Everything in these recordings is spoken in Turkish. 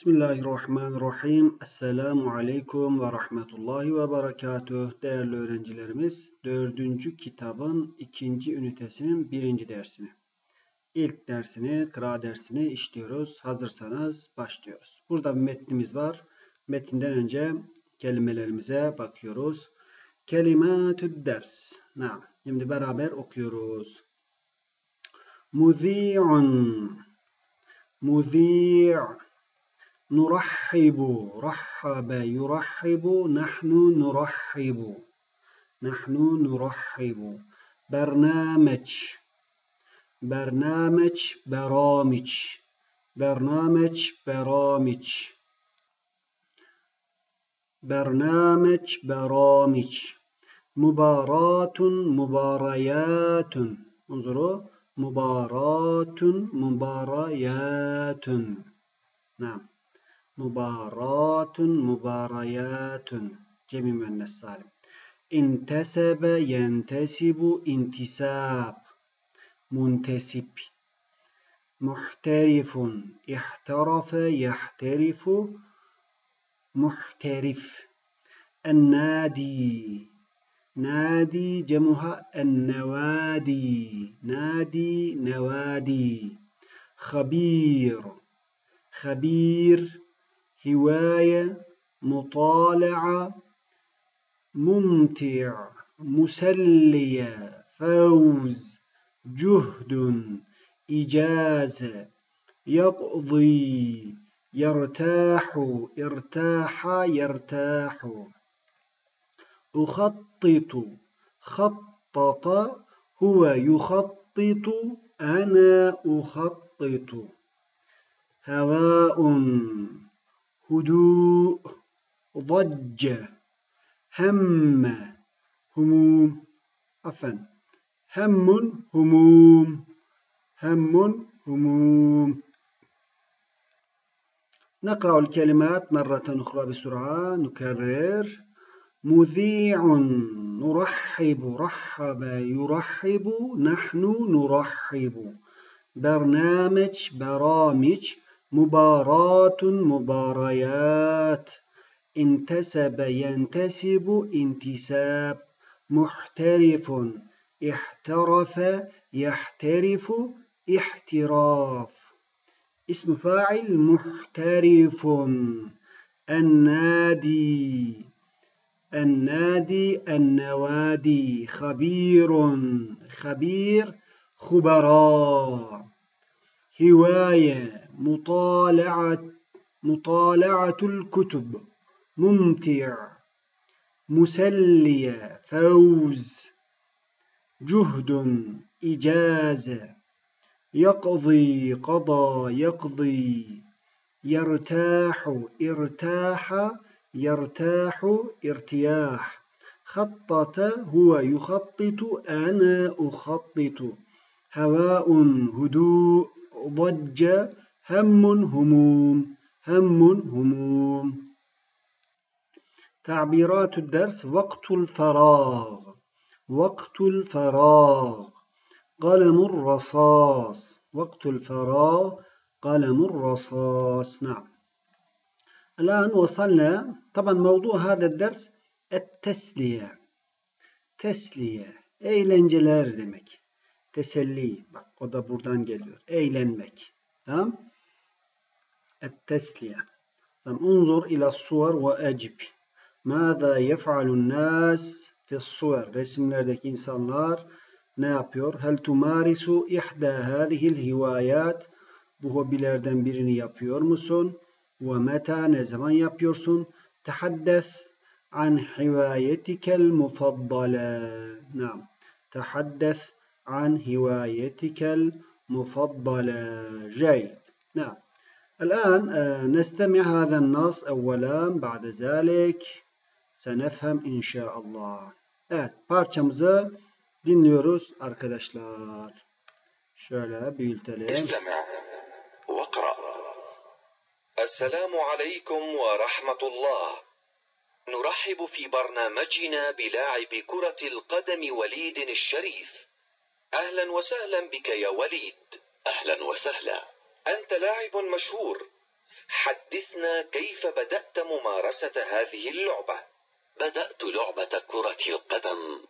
Bismillahirrahmanirrahim. Esselamu Aleyküm ve Rahmetullahi ve Berekatuh. Değerli öğrencilerimiz, dördüncü kitabın ikinci ünitesinin birinci dersini. İlk dersini, kıra dersini işliyoruz. Hazırsanız başlıyoruz. Burada bir metnimiz var. Metinden önce kelimelerimize bakıyoruz. Kelimatü ders. Na. Şimdi beraber okuyoruz. Muzi'un. Muzi' نرحب رحب يرحب نحن نرحب. نحن نرحب. برنامج. برنامج برامج. برنامج برامج. برنامج برامج. مباراة مباريات. انظروا مباراة مباريات. نعم. مباراة مباريات. جمع من السالم. انتسب ينتسب. انتساب. منتسب. محترف. احترف يحترف. محترف. النادي. نادي جمها النوادي. نادي نوادي. خبير. خبير. هواية مطالعة ممتع مسلية فوز جهد إجازة يقضي يرتاح ارتاح يرتاح. أخطط خطط هو يخطط أنا أخطط. هواء هدوء ضجة هم هموم عفوا هم هموم هم هموم. نقرأ الكلمات مرة أخرى بسرعة نكرر. مذيع نرحب رحب يرحب نحن نرحب. برنامج برامج. مباراة مباريات. انتسب ينتسب انتساب. محترف احترف يحترف احتراف. اسم فاعل محترف. النادي. النادي النوادي. خبير خبير خبراء. هواية. مطالعة مطالعة الكتب. ممتع. مسلية. فوز. جهد. إجازة يقضي قضى. يقضي. يرتاح. إرتاح. يرتاح. إرتياح. خطط. هو يخطط. أنا أخطط. هواء. هدوء. ضج. هم هموم هم هموم تعبيرات الدرس وقت الفراغ وقت الفراغ قلم الرصاص وقت الفراغ قلم الرصاص نعم الآن وصلنا طبعا موضوع هذا الدرس التسلية tesliye eğlenceler demek. Teselli bak o da buradan geliyor. Eğlenmek. Tamam? التسلية انظر إلى الصور وأجب ماذا يفعل الناس في الصور resimlerdeki insanlar ne yapıyor? Hel tumarisu ihda hadihil hivayat bu hobilerden birini yapıyor musun? Ve meta ne zaman yapıyorsun? Tehaddes an hivayetikel mufaddale. Naam. Tehaddes an hivayetikel mufaddale. Ceyd. Naam. الآن نستمع هذا النص أولا بعد ذلك سنفهم إن شاء الله. Evet parçamızı dinliyoruz arkadaşlar. Şöyle büyütelim. السلام عليكم ورحمة الله نرحب في برنامجنا بلاعب كرة القدم وليد الشريف أهلا وسهلا بك يا وليد أهلا وسهلا أنت لاعب مشهور. حدثنا كيف بدأت ممارسة هذه اللعبة. بدأت لعبة كرة القدم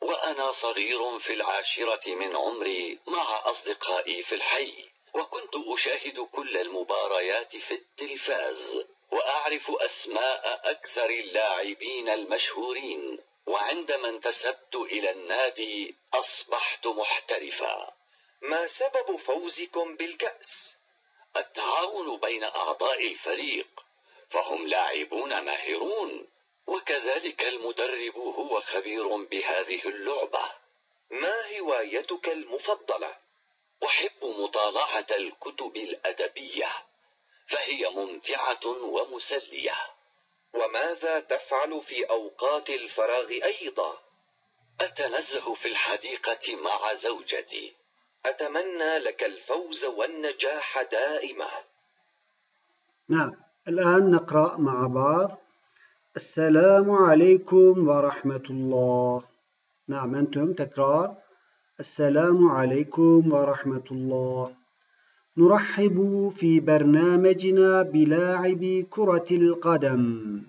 وأنا صغير في العاشرة من عمري مع أصدقائي في الحي وكنت أشاهد كل المباريات في التلفاز وأعرف أسماء أكثر اللاعبين المشهورين وعندما انتسبت إلى النادي أصبحت محترفا. ما سبب فوزكم بالكأس؟ التعاون بين أعضاء الفريق فهم لاعبون ماهرون وكذلك المدرب هو خبير بهذه اللعبة. ما هوايتك المفضلة؟ أحب مطالعة الكتب الأدبية فهي ممتعة ومسلية. وماذا تفعل في أوقات الفراغ أيضا؟ أتنزه في الحديقة مع زوجتي. أتمنى لك الفوز والنجاح دائما. نعم الآن نقرأ مع بعض. السلام عليكم ورحمة الله. نعم أنتم تكرار. السلام عليكم ورحمة الله. نرحب في برنامجنا بلاعب كرة القدم.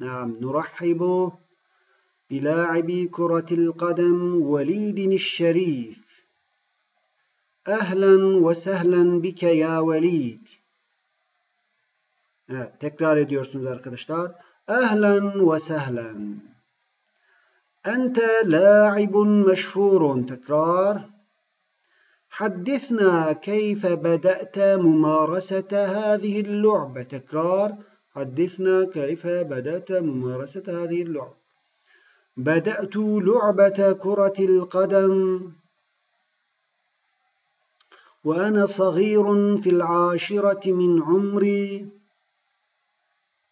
نعم نرحب بلاعب كرة القدم وليد الشريف. أهلا وسهلا بك ya Velid. Evet, tekrar ediyorsunuz arkadaşlar. Ve sehlen. Ente la'ibun meşhurun. Tekrar. حدثنا كيف بدأت ممارسة هذه اللعبة تكرار حدثنا كيف بدأت ممارسة هذه اللعبة بدأت لعبة كرة القدم وأنا صغير في العاشرة من عمري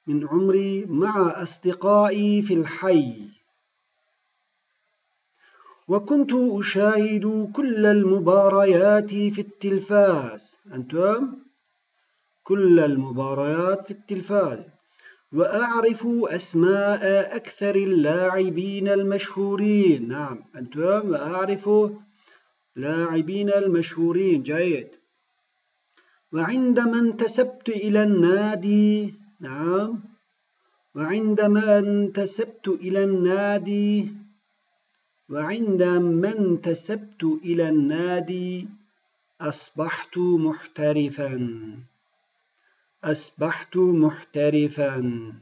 من عمري مع أصدقائي في الحي. وكنت أشاهد كل المباريات في التلفاز. أنتم كل المباريات في التلفاز. وأعرف أسماء أكثر اللاعبين المشهورين. نعم أنتم وأعرف لاعبين المشهورين جيد. وعندما انتسبت إلى النادي نعم. وعندما انتسبت إلى النادي وعندما انتسبت إلى النادي أصبحت محترفا. أصبحت محترفا.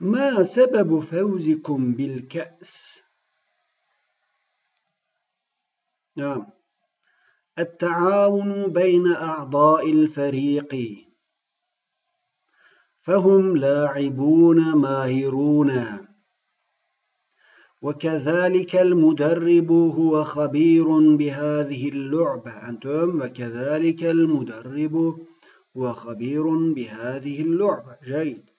ما سبب فوزكم بالكأس؟ نعم. التعاون بين أعضاء الفريق. فهم لاعبون ماهرون. وكذلك المدرب هو خبير بهذه اللعبة. أنتم؟ وكذلك المدرب هو خبير بهذه اللعبة. جيد.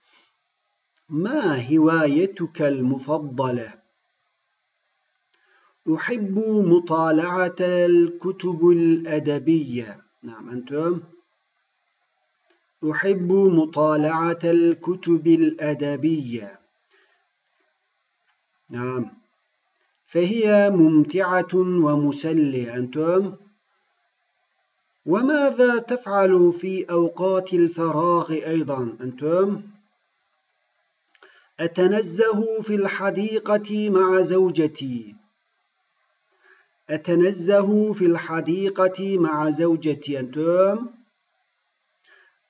ما هوايتك المفضلة؟ أحب مطالعة الكتب الأدبية. نعم أنتم؟ أحب مطالعة الكتب الأدبية. نعم. فهي ممتعة ومسلية أنتم؟ وماذا تفعل في أوقات الفراغ أيضا أنتم؟ أتنزه في الحديقة مع زوجتي. أتنزه في الحديقة مع زوجتي أنتم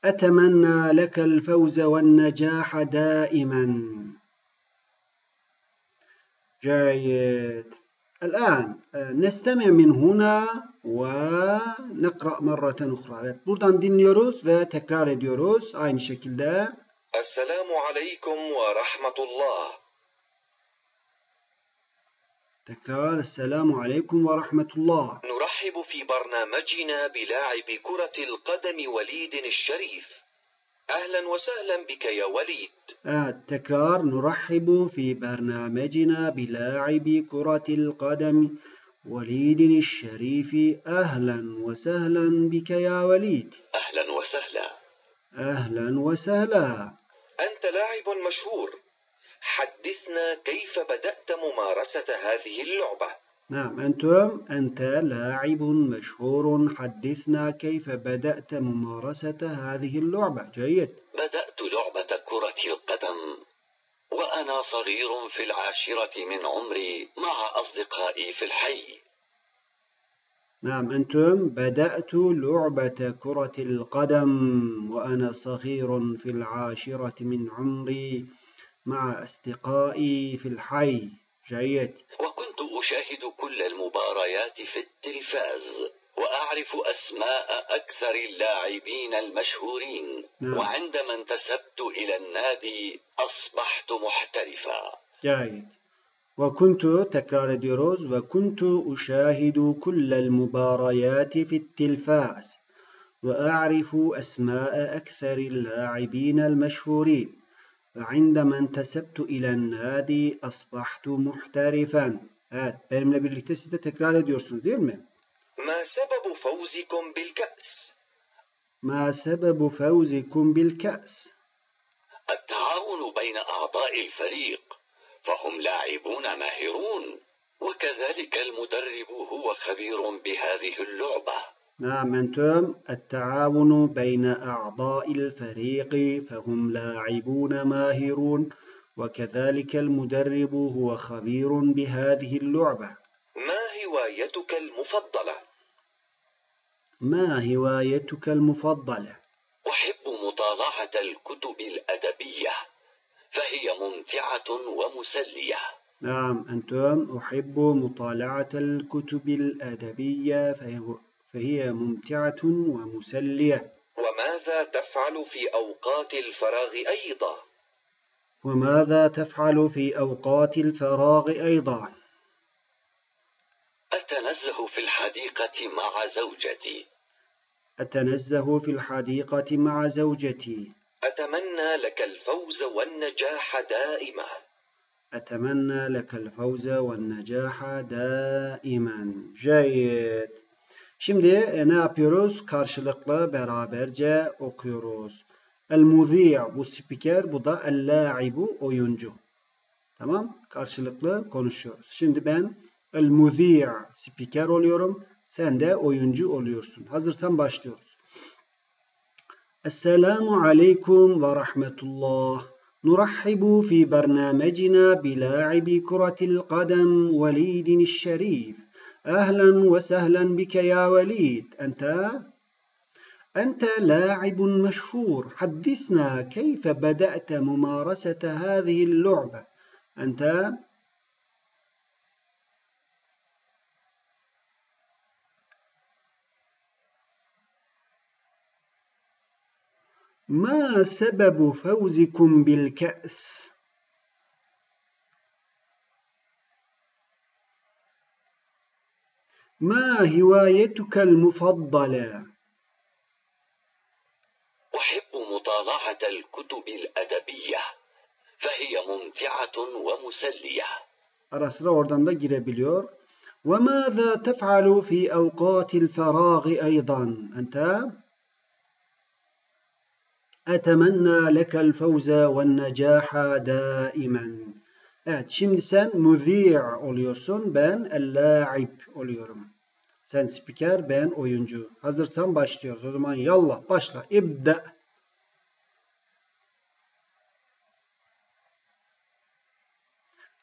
أتمنى لك الفوز والنجاح دائما جيد الآن نستمع من هنا ونقرأ مرة أخرى. Evet, buradan dinliyoruz ve tekrar ediyoruz aynı şekilde. السلام عليكم ورحمة الله تكرار. السلام عليكم ورحمة الله. نرحب في برنامجنا بلاعب كرة القدم وليد الشريف. أهلا وسهلا بك يا وليد. Evet, tekrar نرحب في برنامجنا بلاعب كرة القدم وليد الشريف. أهلا وسهلا بك يا وليد. أهلا وسهلا. أهلا وسهلا. أنت لاعب مشهور. حدثنا كيف بدأت ممارسة هذه اللعبة. نعم أنتم أنت لاعب مشهور. حدثنا كيف بدأت ممارسة هذه اللعبة. جيد. بدأت لعبة كرة القدم وأنا صغير في العاشرة من عمري مع أصدقائي في الحي. نعم أنتم بدأت لعبة كرة القدم وأنا صغير في العاشرة من عمري مع أصدقائي في الحي. جيد. وكنت أشاهد كل المباريات في التلفاز وأعرف أسماء أكثر اللاعبين المشهورين. نعم. وعندما انتسبت إلى النادي أصبحت محترفا. جيد. وكنت تكرار ediyoruz وكنت أشاهد كل المباريات في التلفاز وأعرف أسماء أكثر اللاعبين المشهورين. وعندما انتسبت إلى النادي أصبحت محترفا Evet, benimle birlikte siz de tekrar ediyorsunuz değil mi? ما سبب فوزكم بالكأس؟ ما سبب فوزكم بالكأس؟ التعاون بين أعضاء الفريق فهم لاعبون ماهرون وكذلك المدرب هو خبير بهذه اللعبة نعم أنتم التعاون بين أعضاء الفريق فهم لاعبون ماهرون وكذلك المدرب هو خبير بهذه اللعبة ما هوايتك المفضلة؟ ما هوايتك المفضلة؟ أحب مطالعة الكتب الأدبية فهي ممتعة ومسلية نعم أنتم أحب مطالعة الكتب الأدبية فهي- فهي ممتعة ومسلية. وماذا تفعل في أوقات الفراغ أيضا؟ وماذا تفعل في أوقات الفراغ أيضا؟ أتنزه في الحديقة مع زوجتي. أتنزه في الحديقة مع زوجتي. أتمنى لك الفوز والنجاح دائما. أتمنى لك الفوز والنجاح دائما. جيد. Şimdi e, ne yapıyoruz? Karşılıklı beraberce okuyoruz. El-Muzi' bu spiker, bu da El-La'ibu oyuncu. Tamam? Karşılıklı konuşuyoruz. Şimdi ben El-Muzi' spiker oluyorum. Sen de oyuncu oluyorsun. Hazırsan başlıyoruz. Esselamu aleyküm ve rahmetullah. نرحب في برنامجنا بلاعب كرة القدم وليد الشريف أهلا وسهلا بك يا وليد. أنت؟ أنت لاعب مشهور. حدثنا كيف بدأت ممارسة هذه اللعبة؟ أنت؟ ما سبب فوزكم بالكأس؟ ما هوايتك المفضلة؟ أحب مطالعة الكتب الأدبية فهي ممتعة ومسلية Ara sıra oradan da girebiliyor. وماذا تفعل في أوقات الفراغ أيضا؟ أنت؟ أتمنى لك الفوز والنجاح دائما. Evet, şimdi sen müzi' oluyorsun, ben el-la'ib oluyorum. Sen spiker, ben oyuncu. Hazırsan başlıyoruz. O zaman yallah başla. İbda.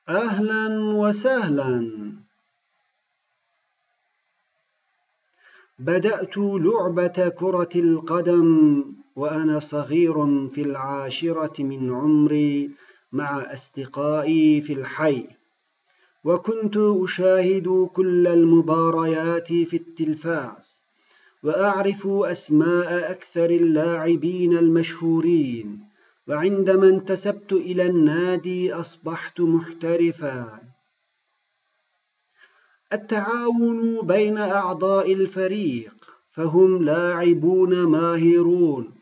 Ahlen ve sehlen. بدأت لعبة كرة القدم وأنا صغير في العاشرة من عمري مع أصدقائي في الحي. وكنت أشاهد كل المباريات في التلفاز وأعرف أسماء أكثر اللاعبين المشهورين وعندما انتسبت إلى النادي أصبحت محترفا. التعاون بين أعضاء الفريق فهم لاعبون ماهرون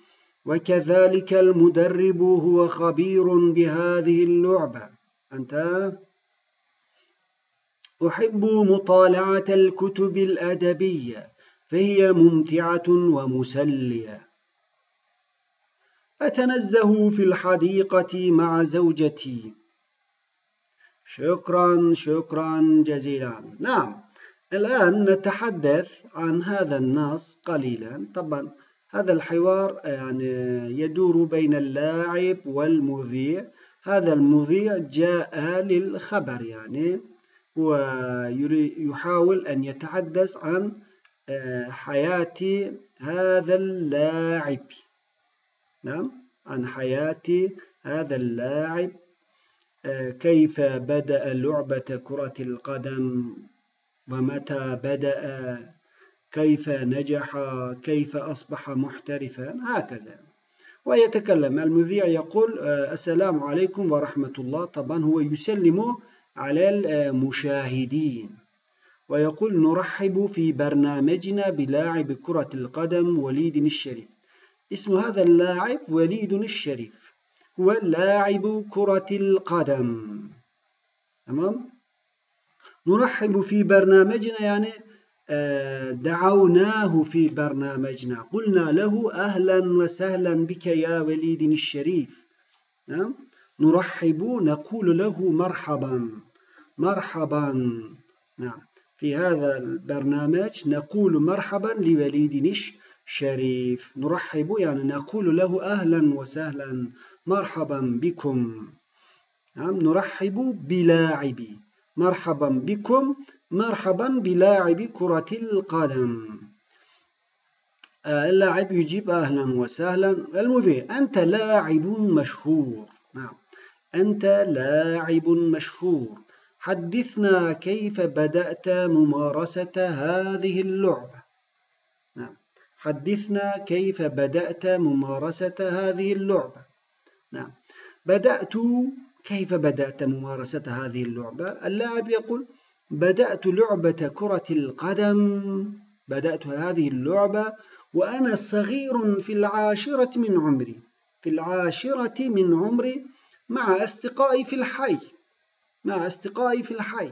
وكذلك المدرب هو خبير بهذه اللعبة. أنت؟ أحب مطالعة الكتب الأدبية فهي ممتعة ومسلية. أتنزه في الحديقة مع زوجتي. شكرا شكرا جزيلا. نعم الآن نتحدث عن هذا النص قليلا. طبعا هذا الحوار يعني يدور بين اللاعب والمذيع. هذا المذيع جاء للخبر يعني ويحاول أن يتحدث عن حياة هذا اللاعب. نعم عن حياة هذا اللاعب. كيف بدأ لعبة كرة القدم؟ ومتى بدأ؟ كيف نجح كيف أصبح محترفا هكذا. ويتكلم المذيع يقول السلام عليكم ورحمة الله. طبعا هو يسلم على المشاهدين. ويقول نرحب في برنامجنا بلاعب كرة القدم وليد الشريف. اسم هذا اللاعب وليد الشريف. هو لاعب كرة القدم. تمام؟ نرحب في برنامجنا يعني دعوناه في برنامجنا. قلنا له أهلا وسهلا بك يا وليد الشريف. نعم؟ نرحب نقول له مرحبا. مرحبا. نعم. في هذا البرنامج نقول مرحبا لوليد الشريف نرحب يعني نقول له أهلا وسهلا. مرحبا بكم. نعم؟ نرحب بلاعبي. مرحبا بكم. مرحبا بلاعب كرة القدم. اللاعب يجيب أهلا وسهلا. المذيع أنت لاعب مشهور. نعم أنت لاعب مشهور. حدثنا كيف بدأت ممارسة هذه اللعبة. نعم حدثنا كيف بدأت ممارسة هذه اللعبة. نعم بدأت كيف بدأت ممارسة هذه اللعبة؟ اللاعب يقول بدأت لعبة كرة القدم. بدأت هذه اللعبة وأنا صغير في العاشرة من عمري. في العاشرة من عمري مع أصدقائي في الحي. مع أصدقائي في الحي.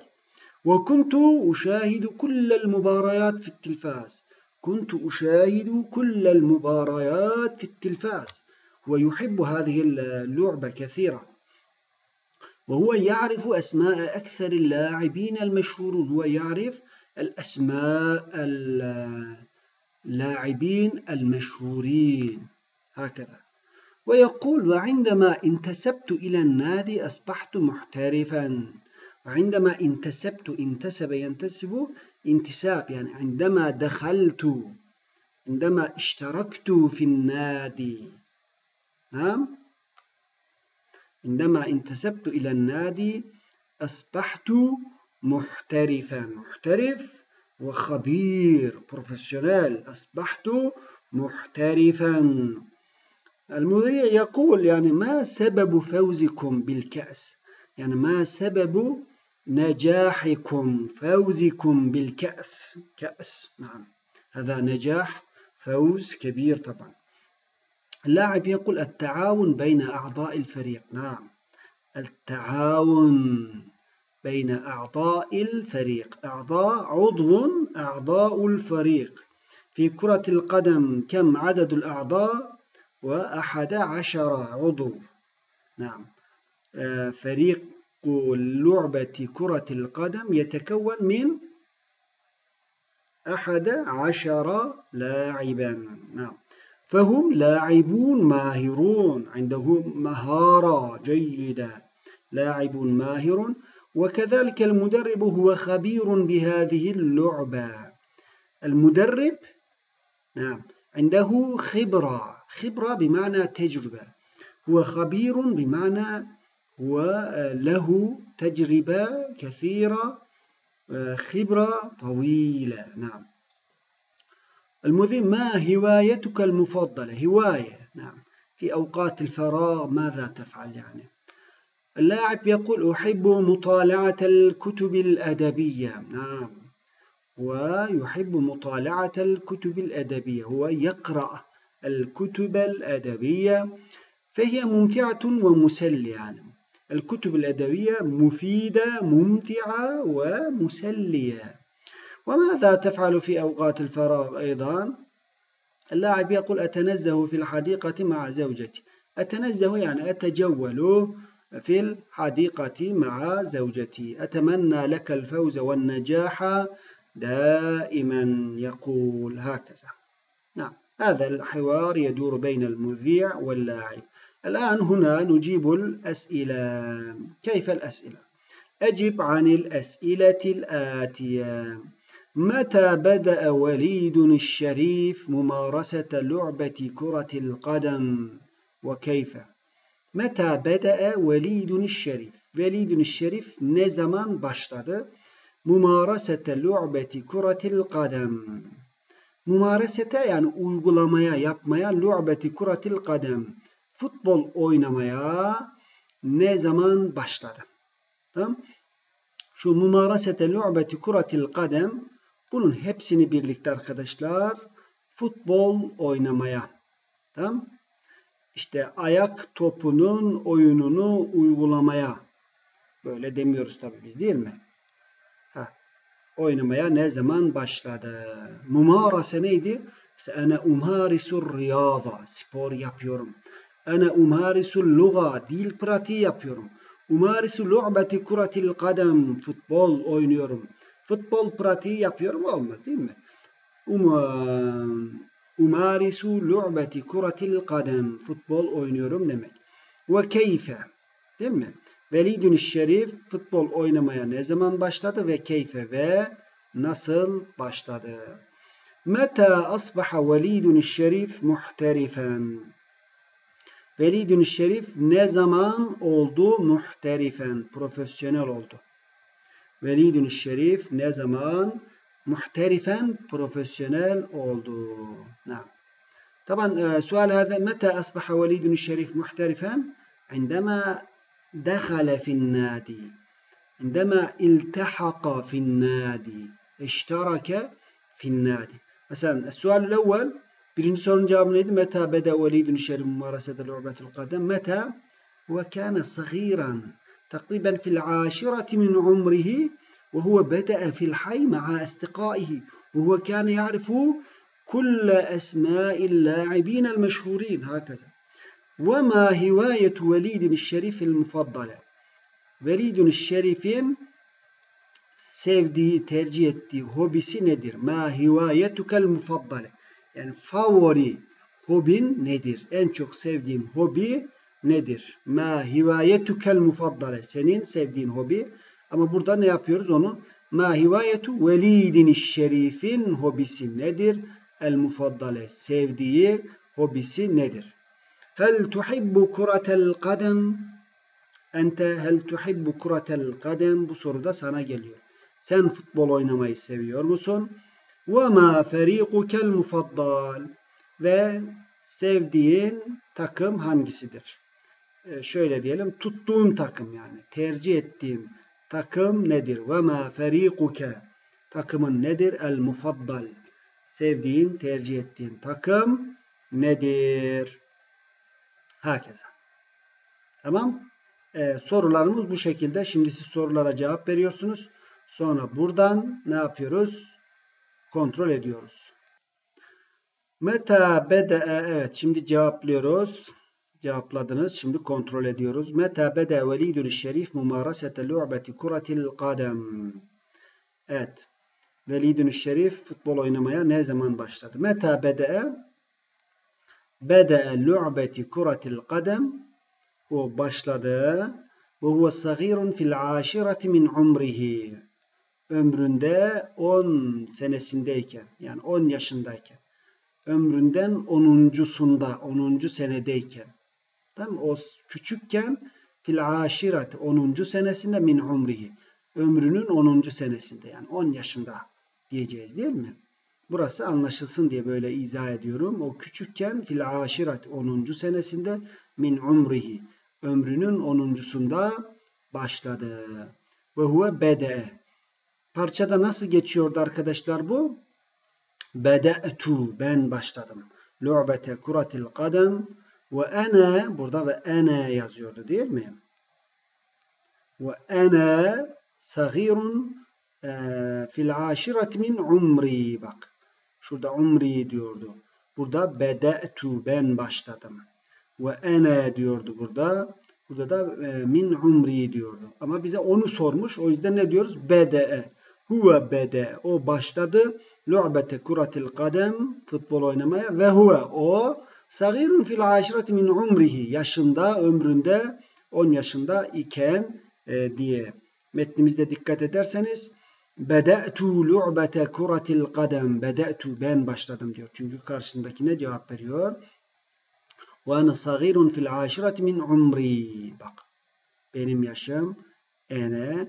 وكنت أشاهد كل المباريات في التلفاز. كنت أشاهد كل المباريات في التلفاز. ويحب هذه اللعبة كثيرا. وهو يعرف أسماء أكثر اللاعبين المشهورون هو يعرف الأسماء اللاعبين المشهورين. هكذا. ويقول وعندما انتسبت إلى النادي أصبحت محترفا. وعندما انتسبت انتسب ينتسب انتساب يعني عندما دخلت عندما اشتركت في النادي. نعم. عندما انتسبت إلى النادي أصبحت محترفا محترف وخبير بروفيشنال. أصبحت محترفا. المذيع يقول يعني ما سبب فوزكم بالكأس؟ يعني ما سبب نجاحكم فوزكم بالكأس؟ كأس نعم. هذا نجاح فوز كبير طبعا. اللاعب يقول التعاون بين أعضاء الفريق. نعم. التعاون بين أعضاء الفريق. أعضاء عضو أعضاء الفريق. في كرة القدم كم عدد الأعضاء؟ وأحد عشر عضو. نعم. فريق لعبة كرة القدم يتكون من أحد عشر لاعبا. نعم. فهم لاعبون ماهرون عندهم مهارة جيدة. لاعب ماهر وكذلك المدرب هو خبير بهذه اللعبة. المدرب نعم عنده خبرة خبرة بمعنى تجربة. هو خبير بمعنى هو له تجربة كثيرة خبرة طويلة. نعم. المذيع ما هوايتك المفضلة؟ هواية نعم. في أوقات الفراغ ماذا تفعل يعني؟ اللاعب يقول أحب مطالعة الكتب الأدبية. نعم. ويحب مطالعة الكتب الأدبية. هو يقرأ الكتب الأدبية فهي ممتعة ومسلية يعني. الكتب الأدبية مفيدة ممتعة ومسلية. وماذا تفعل في أوقات الفراغ أيضا؟ اللاعب يقول أتنزه في الحديقة مع زوجتي. أتنزه يعني أتجول في الحديقة مع زوجتي. أتمنى لك الفوز والنجاح دائما يقول هكذا. نعم هذا الحوار يدور بين المذيع واللاعب. الآن هنا نجيب الأسئلة. كيف الأسئلة؟ أجب عن الأسئلة الآتية. متى بدأ وليد الشريف ممارسة لعبة كرة القدم وكيف Meta bede'e velidun şerif. Velidun şerif ne zaman başladı? Mumarasete lu'beti kuratil kadem. Mumaresete yani uygulamaya, yapmaya lu'beti kuratil kadem. Futbol oynamaya ne zaman başladı? Tamam? Şu mumarasete lu'beti kuratil kadem bunun hepsini birlikte arkadaşlar futbol oynamaya. Tamam? işte ayak topunun oyununu uygulamaya böyle demiyoruz tabii biz değil mi? Ha, oynamaya ne zaman başladı? Mumarase neydi? Ene umharisur riyada spor yapıyorum. Ene umharisul luga dil pratiği yapıyorum. Umharisu lu'beti kuratil kadem futbol oynuyorum. Futbol pratiği yapıyorum olmaz değil mi? Um, Umarisu lu'beti kuratil kadem. Futbol oynuyorum demek. Ve keyfe. Değil mi? Velidun Şerif futbol oynamaya ne zaman başladı ve keyfe ve nasıl başladı? Meta asbaha velidun Şerif muhterifen. Velidun Şerif ne zaman oldu muhterifen, profesyonel oldu? Velidun Şerif ne zaman محترفا بروفيشنال أولدو نعم. طبعا سؤال هذا متى أصبح وليد الشريف محترفا؟ عندما دخل في النادي. عندما التحق في النادي. اشترك في النادي. مثلا السؤال الأول birinci sorunun cevabı neydi? Meta beda velidun şerif mumarasete lu'betul kadem. Meta ve kana تقريبا في العاشرة من عمره وهو بدأ في الحي مع أصدقائه وهو كان يعرف كل أسماء اللاعبين المشهورين هكذا. وما هواية وليد الشريف المفضلة؟ وليد الشريف سيفدي ترجيتي هوبسي ندير ما هوايتك المفضلة؟ يعني فوري هوبين ندير ان شوك سيفدي هوبي nedir? Ma hivayetukel mufaddale. Senin sevdiğin hobi ama burada ne yapıyoruz onu? Ma hivayetu velidin şerifin hobisi nedir? El mufaddale sevdiği hobisi nedir? Hel tuhibbu kuratel kadem? Ente hel tuhibbu kuratel kadem? Bu soruda sana geliyor. Sen futbol oynamayı seviyor musun? Ve ma ferikukel mufaddal? Ve sevdiğin takım hangisidir? Ee, şöyle diyelim tuttuğun takım yani tercih ettiğin takım nedir? Ve ma ferikuke takımın nedir? El mufaddal sevdiğin, tercih ettiğin takım nedir? Hakeza. Tamam. Ee, sorularımız bu şekilde. Şimdi siz sorulara cevap veriyorsunuz. Sonra buradan ne yapıyoruz? Kontrol ediyoruz. Meta bede'e evet şimdi cevaplıyoruz. Cevapladınız. Şimdi kontrol ediyoruz. Meta beda velidul şerif mumarasete lu'beti kuratil kadem. Evet. Velidun şerif futbol oynamaya ne zaman başladı? Meta beda'a beda'a lu'beti kuratil kadem o başladı ve huve sagirun fil aşireti min umrihi ömründe 10 senesindeyken yani 10 yaşındayken ömründen 10.sunda 10. senedeyken tamam o küçükken fil aşiret 10. senesinde min umrihi ömrünün 10. senesinde yani 10 yaşında diyeceğiz değil mi? Burası anlaşılsın diye böyle izah ediyorum. O küçükken fil aşiret 10. senesinde min umrihi ömrünün 10.sunda başladı. Ve huve bede. Parçada nasıl geçiyordu arkadaşlar bu? Bede'tu ben başladım. Lu'bete kuratil kadem ve ene burada ve ene yazıyordu değil mi? Ve ene sagirun e, fil aşiret min umri bak. Şurada umri diyordu. Burada bede'tu ben başladım. Ve ene diyordu burada. Burada da e, min umri diyordu. Ama bize onu sormuş. O yüzden ne diyoruz? Bede'e. Huve bede. O başladı. Lu'bete kuratil kadem. Futbol oynamaya. Ve huve. O sagirun fil aşireti min umrihi. Yaşında, ömründe 10 yaşında iken e, diye. Metnimizde dikkat ederseniz Bede'tu lu'bete kuratil kadem. Bede'tu ben başladım diyor. Çünkü karşısındakine cevap veriyor. Ve ana sagirun fil aşireti min umri. Bak. Benim yaşım ene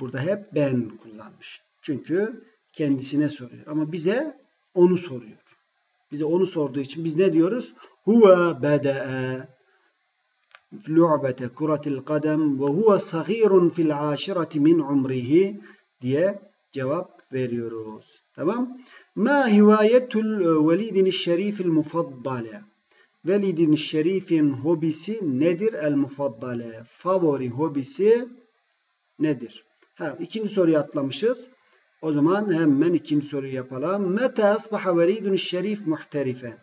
burada hep ben kullanmış. Çünkü kendisine soruyor. Ama bize onu soruyor. Bize onu sorduğu için biz ne diyoruz? Huve bede'e lu'bete kuratil kadem ve huve sagirun fil aşireti min umrihi diye cevap veriyoruz. Tamam? Ma hivayetul velidin şerifil mufaddale. Velidin şerifin hobisi nedir? El mufaddale. Favori hobisi nedir? Ha, ikinci soruyu atlamışız. O zaman hemen ikinci soruyu yapalım. Mete asbaha velidun şerif muhterife.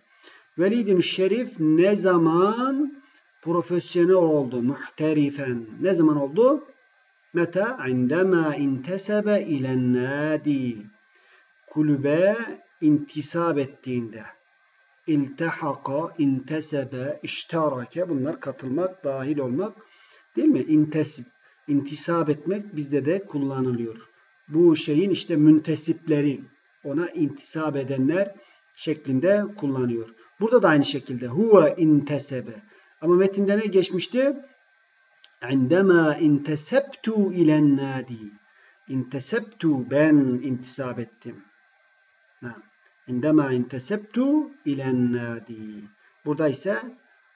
Velidun şerif ne zaman profesyonel oldu? Muhterifen. Ne zaman oldu? Mete indema intesebe ilen nadi. Kulübe intisap ettiğinde. İltehaka, intesebe, iştarake bunlar katılmak, dahil olmak değil mi? İntesip, intisap etmek bizde de kullanılıyor bu şeyin işte müntesipleri ona intisap edenler şeklinde kullanıyor. Burada da aynı şekilde huve intesebe. Ama metinde ne geçmişti? İndema intesebtu ilen nadi. İntesebtu ben intisap ettim. İndema intesebtu ilen nadi. Burada ise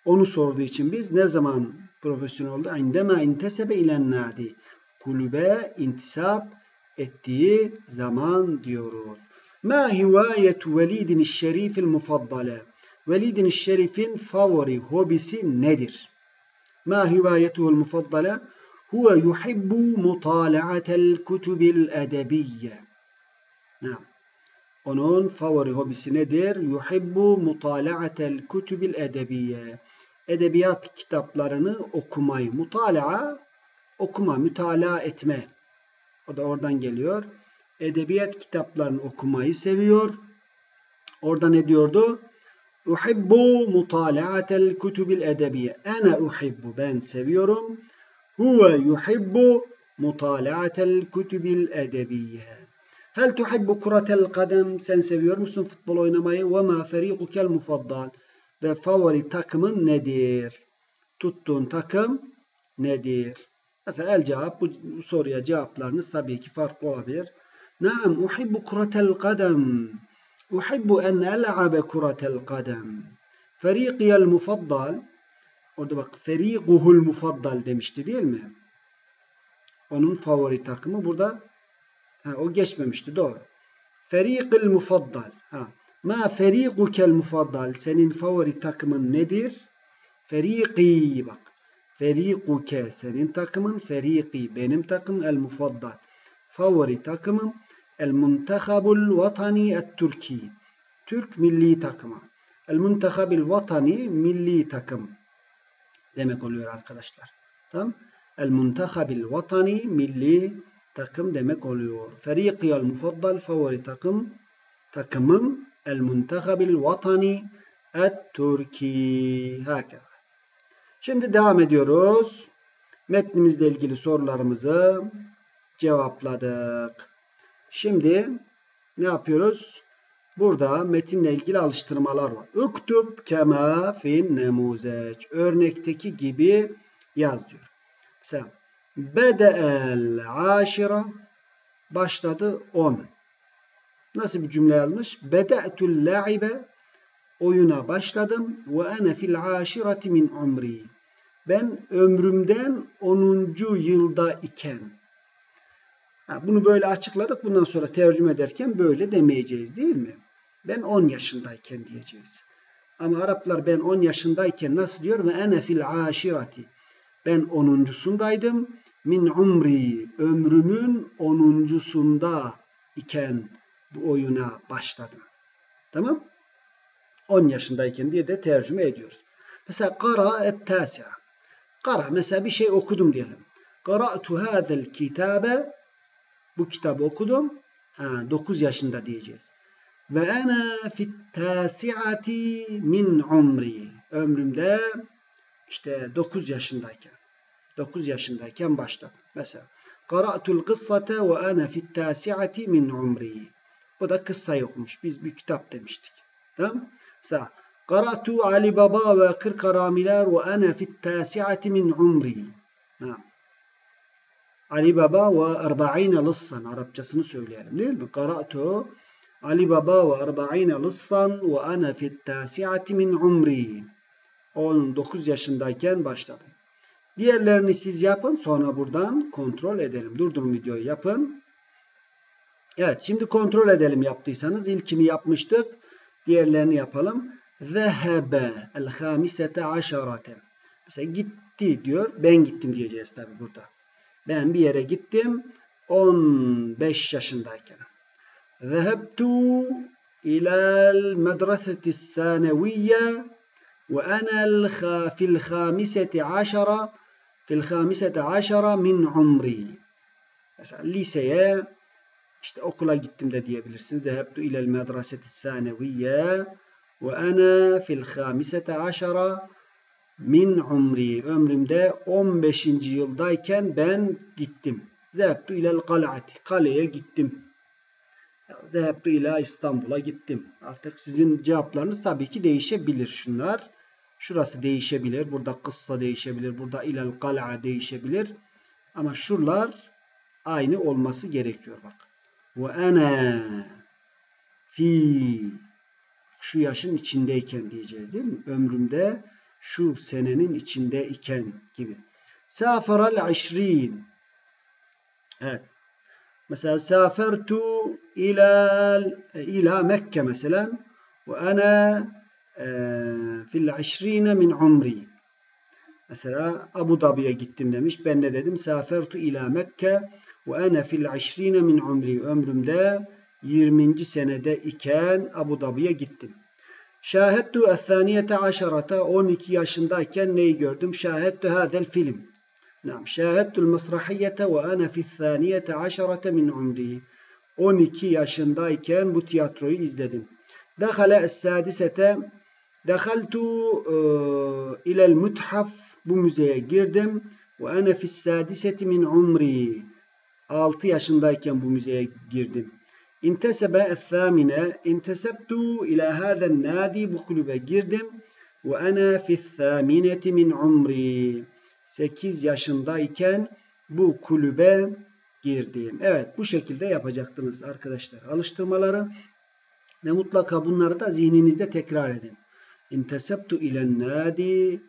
onu sorduğu için biz ne zaman profesyonel oldu? İndema intesebe ilen nadi. Kulübe intisap ettiği zaman diyoruz. Ma hivayetu velidin şerifil mufaddale. Velidin şerifin favori hobisi nedir? Ma hivayetuhul mufaddale? Huve yuhibbu mutala'atel kutubil edebiyye. Nam. Onun favori hobisi nedir? Yuhibbu mutala'atel kutubil edebiyye. Edebiyat kitaplarını okumayı. Mutala'a okuma, mütala etme o da oradan geliyor. Edebiyat kitaplarını okumayı seviyor. Orada ne diyordu? Uhibbu mutala'atel kutubil edebiye. Ana uhibbu. Ben seviyorum. Huve yuhibbu mutala'atel kutubil edebiye. Hel tuhibbu kuratel kadem. Sen seviyor musun futbol oynamayı? Ve ma ferikukel mufaddal. Ve favori takımın nedir? Tuttuğun takım nedir? Mesela el cevap bu soruya cevaplarınız tabii ki farklı olabilir. Naam uhibbu kuratel kadem. Uhibbu en el'abe kuratel kadem. Ferikiyel mufaddal. Orada bak ferikuhul mufaddal demişti değil mi? Onun favori takımı burada ha, o geçmemişti doğru. Ferikil mufaddal. Ha. Ma ferikukel mufaddal. Senin favori takımın nedir? Feriki bak. Ferikuke senin takımın. Feriki benim takım. El mufaddal. Favori takımım. El muntahabul vatani et Türki. Türk milli takımı. El muntahabil vatani milli takım demek oluyor arkadaşlar. Tamam? El muntahabil vatani milli takım demek oluyor. Ferikiyel mufaddal favori takım takımım el muntahabil vatani et Türki. Hakeza. Şimdi devam ediyoruz. Metnimizle ilgili sorularımızı cevapladık. Şimdi ne yapıyoruz? Burada metinle ilgili alıştırmalar var. Üktüb kema fin nemuzeç. Örnekteki gibi yaz diyor. Mesela bede'el aşira başladı 10. Nasıl bir cümle yazmış? Bede'tul la'ibe oyuna başladım ve ene fil aşireti min umri. Ben ömrümden 10. yılda iken bunu böyle açıkladık. Bundan sonra tercüme ederken böyle demeyeceğiz değil mi? Ben 10 yaşındayken diyeceğiz. Ama Araplar ben 10 yaşındayken nasıl diyor? Ve ene fil aşirati. Ben 10.sundaydım. Min umri. Ömrümün 10.sunda iken bu oyuna başladım. Tamam? 10 yaşındayken diye de tercüme ediyoruz. Mesela kara et tasi'a. Kara mesela bir şey okudum diyelim. Qara'tu hadal kitabe bu kitabı okudum. Ha, 9 yaşında diyeceğiz. Ve ana fit tasiati min umri. Ömrümde işte 9 yaşındayken. 9 yaşındayken başladım. Mesela Qara'tul kıssate ve ana fit tasiati min umri. Bu da kıssayı okumuş. Biz bir kitap demiştik. Tamam? Mesela Baba ve Kırk Haramiler ve ana fit tasiati min umri. Tamam. Ali Baba ve erba'ine lıssan. Arapçasını söyleyelim değil mi? Qara'tu Ali Baba ve erba'ine lıssan ve ana fit tasiati min umri. 19 yaşındayken başladım. Diğerlerini siz yapın. Sonra buradan kontrol edelim. Durdurun videoyu yapın. Evet şimdi kontrol edelim yaptıysanız. İlkini yapmıştık. Diğerlerini yapalım. Zehebe el hamisete aşarate. Mesela gitti diyor. Ben gittim diyeceğiz tabi burada. Ben bir yere gittim 15 yaşındayken. Zehebtu ilal medreseti saneviyye ve ana fil hamiseti aşara fil hamiseti aşara min umri. Mesela liseye işte okula gittim de diyebilirsin. Zehebtu ilal medreseti saneviyye ana fil hamisete aşara min umri. Ömrümde 15. yıldayken ben gittim. Zehebtu ilal kal'ati. Kaleye gittim. Zehebtu ila İstanbul'a gittim. Artık sizin cevaplarınız tabii ki değişebilir şunlar. Şurası değişebilir. Burada kıssa değişebilir. Burada ilal kal'a değişebilir. Ama şuralar aynı olması gerekiyor bak. Ve ana fi şu yaşın içindeyken diyeceğiz değil mi? Ömrümde şu senenin içinde iken gibi. Safaral işrin. Evet. Mesela safertu ila ila Mekke mesela ve ana fil işrine min umri. Mesela Abu Dhabi'ye gittim demiş. Ben de dedim safertu ila Mekke ve ana fil işrine min umri. Ömrümde 20. senede iken Abu Dhabi'ye gittim. Şahettu es-saniyete aşarata 12 yaşındayken neyi gördüm? Şahettu hazel film. Nam şahettu'l mesrahiyete ve ana fi's-saniyete aşarate min umri. 12 yaşındayken bu tiyatroyu izledim. Dakhala es-sadisete Dehaltu ilel muthaf bu müzeye girdim. Ve ana fi's-sadiseti min umri. 6 yaşındayken bu müzeye girdim. İntesebe es-samine intesebtu ila hâzen nadi bu kulübe girdim ve ana fi's-samineti min umri 8 yaşındayken bu kulübe girdim. Evet bu şekilde yapacaktınız arkadaşlar alıştırmaları ve mutlaka bunları da zihninizde tekrar edin. İntesebtu ilen nadi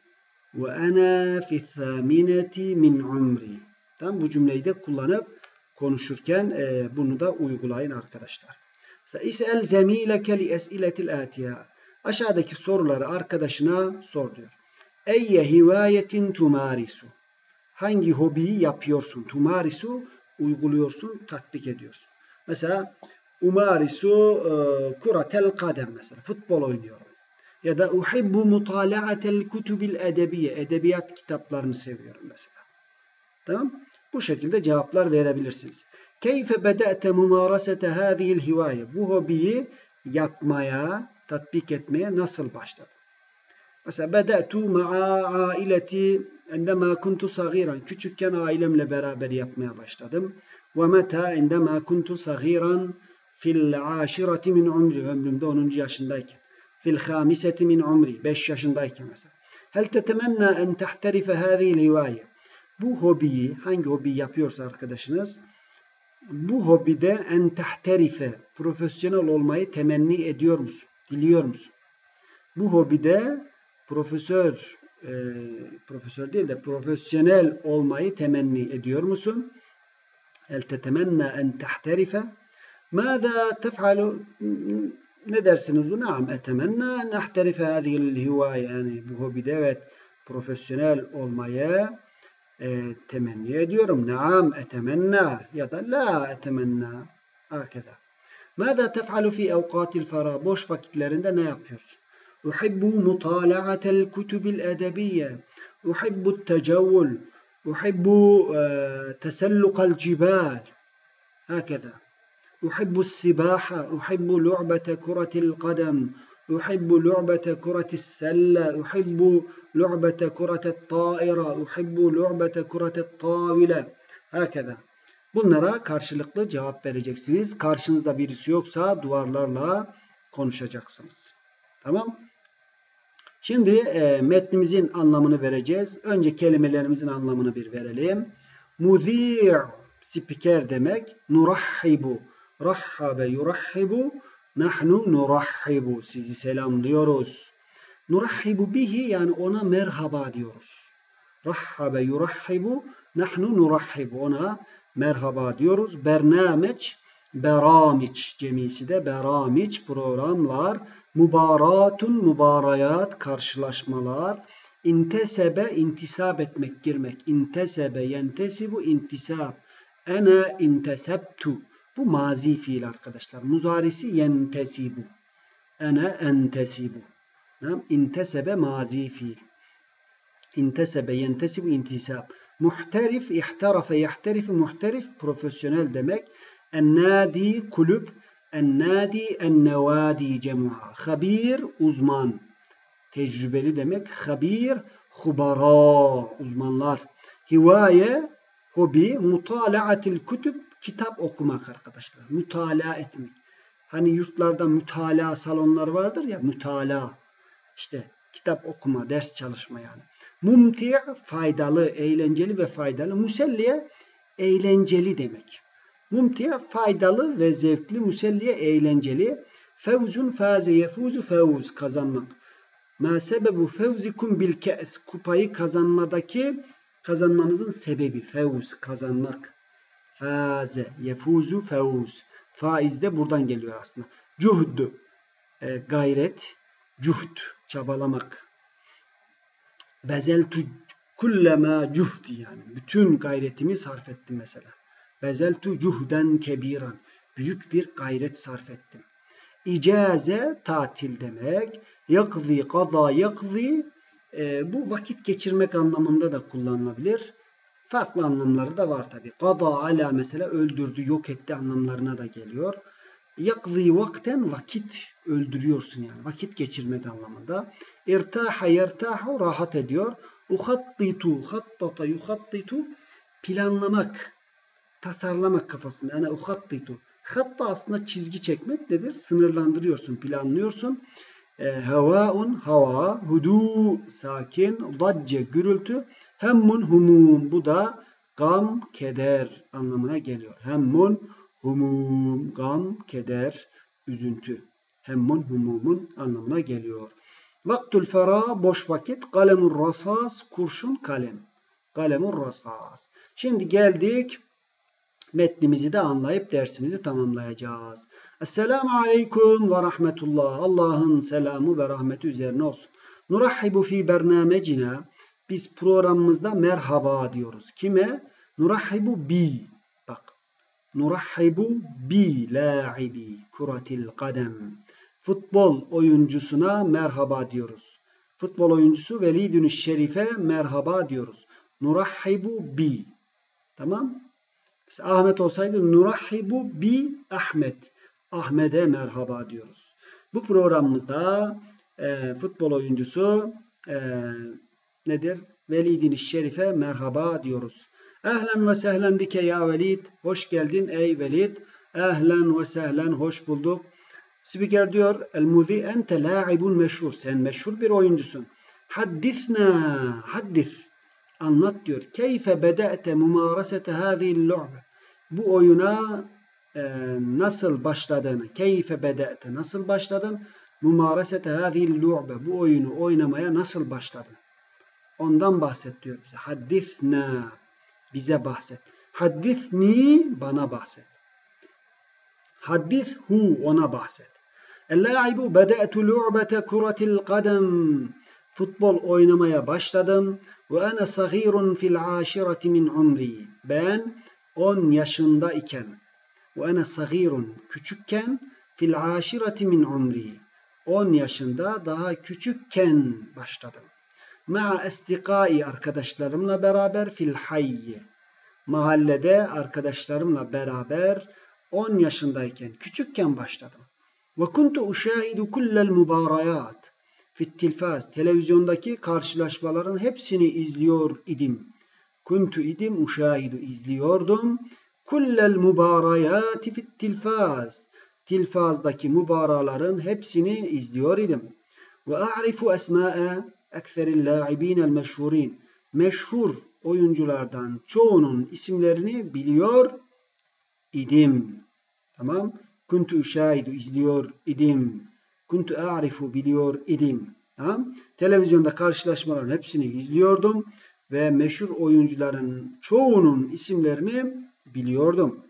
ve ana fi's-samineti min umri. Tam bu cümleyi de kullanıp konuşurken e, bunu da uygulayın arkadaşlar. Mesela is'el zemileke li es'iletil atiya. Aşağıdaki soruları arkadaşına sor diyor. Eyye hivayetin tumarisu. Hangi hobiyi yapıyorsun? Tumarisu uyguluyorsun, tatbik ediyorsun. Mesela umarisu e, kuratel kadem mesela. Futbol oynuyorum. Ya da uhibbu mutala'atel kutubil edebiye. Edebiyat kitaplarını seviyorum mesela. Tamam bu şekilde cevaplar verebilirsiniz. Keyfe beda'te mumarasete hâzihil hivaye. Bu hobiyi yapmaya, tatbik etmeye nasıl başladın? Mesela beda'tu ma'a aileti endema kuntu sagiran. Küçükken ailemle beraber yapmaya başladım. Ve meta endema kuntu sagiran fil aşireti min umri. Ömrümde 10. yaşındayken. Fil hamiseti min umri. 5 yaşındayken mesela. Hel tetemenna en tehtarife hâzihil hivaye. Bu hobiyi, hangi hobiyi yapıyorsa arkadaşınız, bu hobide en tahterife, profesyonel olmayı temenni ediyor musun? Diliyor musun? Bu hobide profesör, e, profesör değil de profesyonel olmayı temenni ediyor musun? El tetemenna en tahterife. Mâzâ tef'alu ne dersiniz bu? Naam etemenna en ahterife hâzihil hivaye. Yani bu hobide evet profesyonel olmayı تمنية ديورم نعم أتمنى. لا أتمنى. هكذا. ماذا تفعل في أوقات الفراغ؟ بوش vakitlerinde ne ناقص أحب مطالعة الكتب الأدبية. أحب التجول. أحب آه، تسلق الجبال. هكذا. أحب السباحة. أحب لعبة كرة القدم. Uhibbu lu'bete kuratis selle. Uhibbu lu'bete kuratet ta'ira. Uhibbu lu'bete kuratet tavile. Hakeza. Bunlara karşılıklı cevap vereceksiniz. Karşınızda birisi yoksa duvarlarla konuşacaksınız. Tamam Şimdi e, metnimizin anlamını vereceğiz. Önce kelimelerimizin anlamını bir verelim. Mudhi' spiker demek. Nurahhibu. Rahhabe yurahhibu. Nahnu nurahhibu, sizi selamlıyoruz. Nurahhibu bihi yani ona merhaba diyoruz. Rahhabe yurahhibu, nahnu nurahhibu, ona merhaba diyoruz. Bernameç, beramiç cemisi de beramiç programlar, mübaratun mübarayat karşılaşmalar, intesebe intisap etmek girmek, intesebe yentesibu intisap, ene intesebtu bu mazi fiil arkadaşlar. Muzarisi yentesibu, ene entesibu. Tamam? İntesebe mazi fiil. İntesebe yentesibu intisap. Muhterif, ihtarafe, yahterif, muhterif profesyonel demek. Ennadi kulüp, ennadi ennevadi cemua. Habir uzman. Tecrübeli demek. Habir hubara uzmanlar. Hivaye hobi mutalaatil kütüb kitap okumak arkadaşlar. Mütalaa etmek. Hani yurtlarda mütalaa salonlar vardır ya mütalaa. İşte kitap okuma, ders çalışma yani. Mumti faydalı, eğlenceli ve faydalı. Muselliye eğlenceli demek. Mumti faydalı ve zevkli. Muselliye eğlenceli. Fevzun faze yefuzu fevz kazanmak. Ma sebebu fevzikum bil ke's kupayı kazanmadaki kazanmanızın sebebi fevz kazanmak. Faze yefuzu fevz. Faiz de buradan geliyor aslında. Cuhdu e, gayret, cuhd çabalamak. Bezeltu kullema cuhdi yani. Bütün gayretimi sarf ettim mesela. Bezeltu cuhden kebiran. Büyük bir gayret sarf ettim. İcaze tatil demek. Yakzi, kada, yakzi e, bu vakit geçirmek anlamında da kullanılabilir. Farklı anlamları da var tabi. Kada ala mesela öldürdü, yok etti anlamlarına da geliyor. Yakzi vakten vakit öldürüyorsun yani. Vakit geçirmek anlamında. İrtaha yertahu rahat ediyor. Uhattitu, hattata yuhattitu planlamak, tasarlamak kafasında. Yani uhattitu. Hatta aslında çizgi çekmek nedir? Sınırlandırıyorsun, planlıyorsun. E, hevaun hava, hudu sakin, dacce gürültü, hemmun humum bu da gam, keder anlamına geliyor. Hemmun humum, gam, keder, üzüntü. Hemmun humumun anlamına geliyor. Vaktul fera boş vakit, kalemur rasas kurşun kalem. Kalemur rasas. Şimdi geldik metnimizi de anlayıp dersimizi tamamlayacağız. Esselamu aleyküm ve rahmetullah. Allah'ın selamı ve rahmeti üzerine olsun. Nurahhibu fi bernamecina. Biz programımızda merhaba diyoruz. Kime? Nurahhibu bi. Bak. Nurahhibu bi la'ibi kuratil kadem. Futbol oyuncusuna merhaba diyoruz. Futbol oyuncusu Velidün Şerif'e merhaba diyoruz. Nurahhibu bi. Tamam? Mesela Ahmet olsaydı nurahhibu bi Ahmet. Ahmet'e merhaba diyoruz. Bu programımızda e, futbol oyuncusu e, nedir? Velidin Şerif'e merhaba diyoruz. Ehlen ve sehlen bike ya Velid. Hoş geldin ey Velid. Ehlen ve sehlen hoş bulduk. Spiker diyor el muzi ente la'ibun meşhur. Sen meşhur bir oyuncusun. Haddisna. Haddis. Anlat diyor. Keyfe bede'te mumarasete hâzihil lu'be. Bu oyuna e, nasıl başladığını, keyfe bede'te nasıl başladın? Mumarasete hâzihil lu'be. Bu oyunu oynamaya nasıl başladın? Ondan bahset diyor bize. Haddisna. Bize bahset. Haddisni bana bahset. Haddis hu ona bahset. El-la'ibu bede'tu lu'bete kuretil kadem. Futbol oynamaya başladım. Ve ene sagirun fil aşireti min umri. Ben 10 yaşında iken ve ene sagirun küçükken fil aşireti min umri. 10 yaşında daha küçükken başladım. Ma'a estikai arkadaşlarımla beraber fil hayyi. Mahallede arkadaşlarımla beraber 10 yaşındayken, küçükken başladım. Ve kuntu uşahidu kullel mubarayat fit tilfaz. Televizyondaki karşılaşmaların hepsini izliyor idim. Kuntu idim uşahidu izliyordum. Kullel mubarayati fit tilfaz. Tilfazdaki mubaraların hepsini izliyor idim. Ve a'rifu esma'e ekseril la'ibinel meşhurin. Meşhur oyunculardan çoğunun isimlerini biliyor idim. Tamam. Kuntu şahidu izliyor idim. Kuntu a'rifu biliyor idim. Tamam. Televizyonda karşılaşmaların hepsini izliyordum ve meşhur oyuncuların çoğunun isimlerini biliyordum.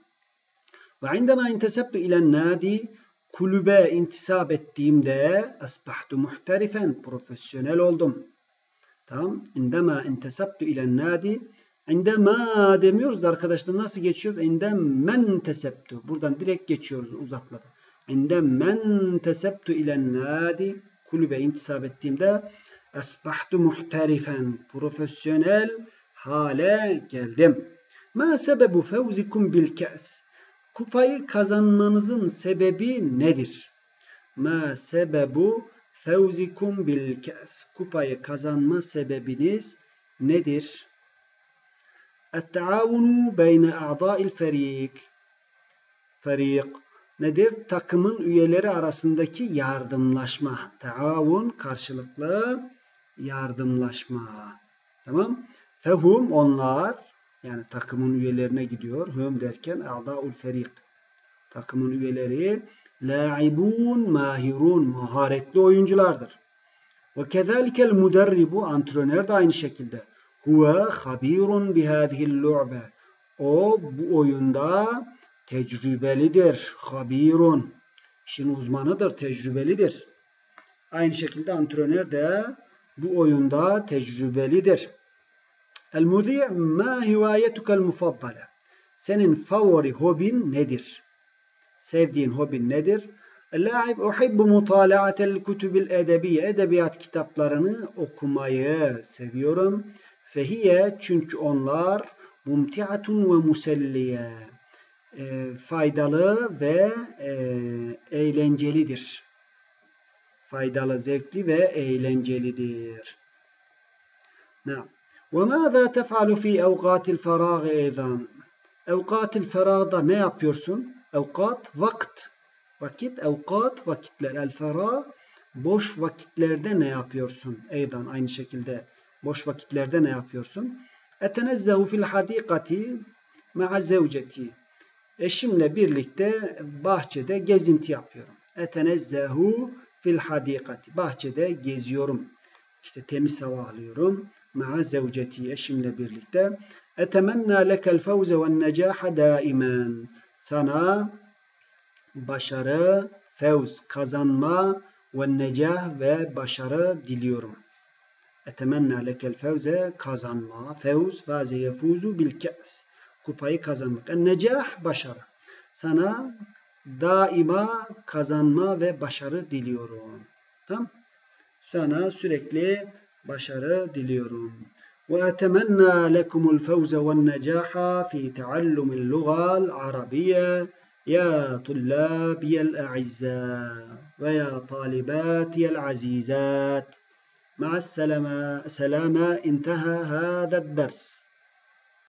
Ve indema intesebtu ilen nadi kulübe intisap ettiğimde asbahtu muhtarifen profesyonel oldum. Tamam. İndema intesabtu ilen nadi İndema demiyoruz da arkadaşlar nasıl geçiyoruz? İndem men tesebtu. Buradan direkt geçiyoruz uzatmadan. İndem men tesebtu ilen nadi kulübe intisap ettiğimde asbahtu muhtarifen profesyonel hale geldim. Ma sebebu fevzikum bil ke's? Kupayı kazanmanızın sebebi nedir? Ma sebebu fevzikum bil ke's? Kupayı kazanma sebebiniz nedir? Et-taavunu beyne a'da'il ferik. Ferik nedir? Takımın üyeleri arasındaki yardımlaşma. Taavun karşılıklı yardımlaşma. Tamam? Fehum onlar yani takımın üyelerine gidiyor. Hum derken a'da'ul ferik. Takımın üyeleri la'ibun mahirun maharetli oyunculardır. Ve kezalikel muderribu antrenör de aynı şekilde. Huve habirun bihâzihil lu'be. O bu oyunda tecrübelidir. Habirun. İşin uzmanıdır, tecrübelidir. Aynı şekilde antrenör de bu oyunda tecrübelidir. El-mudi' ma hivayetukel mufaddale. Senin favori hobin nedir? Sevdiğin hobin nedir? El-la'ib uhibbu mutala'atel kutubil edebiye. Edebiyat kitaplarını okumayı seviyorum. Fehiye çünkü onlar mumtiatun ve muselliye. E, faydalı ve e, eğlencelidir. Faydalı, zevkli ve eğlencelidir. Naam. وَمَاذَا تَفْعَلُ فِي اَوْقَاتِ الْفَرَاغِ اَيْضًا Evkat-ı feragda ne yapıyorsun? Evkat, vakt. Vakit, evkat, vakitler. El ferag, boş vakitlerde ne yapıyorsun? Eydan aynı şekilde boş vakitlerde ne yapıyorsun? Etenezzehu fil hadikati ma'a zevceti. Eşimle birlikte bahçede gezinti yapıyorum. Etenezzehu fil hadikati. Bahçede geziyorum. İşte temiz hava alıyorum. Ma'a zevceti. Eşimle birlikte. Etemenna lekel fevze ve necaha daimen. Sana başarı, fevz, kazanma ve necah ve başarı diliyorum. Etemenna lekel fevze kazanma. Fevz, faze yefuzu bil ke's. Kupayı kazanmak. En necah başarı. Sana daima kazanma ve başarı diliyorum. Tamam? Sana sürekli başarı diliyorum. وأتمنى لكم الفوز والنجاح في تعلم اللغة العربية يا طلابي الأعزاء ويا طالباتي العزيزات مع السلامة سلامة انتهى هذا الدرس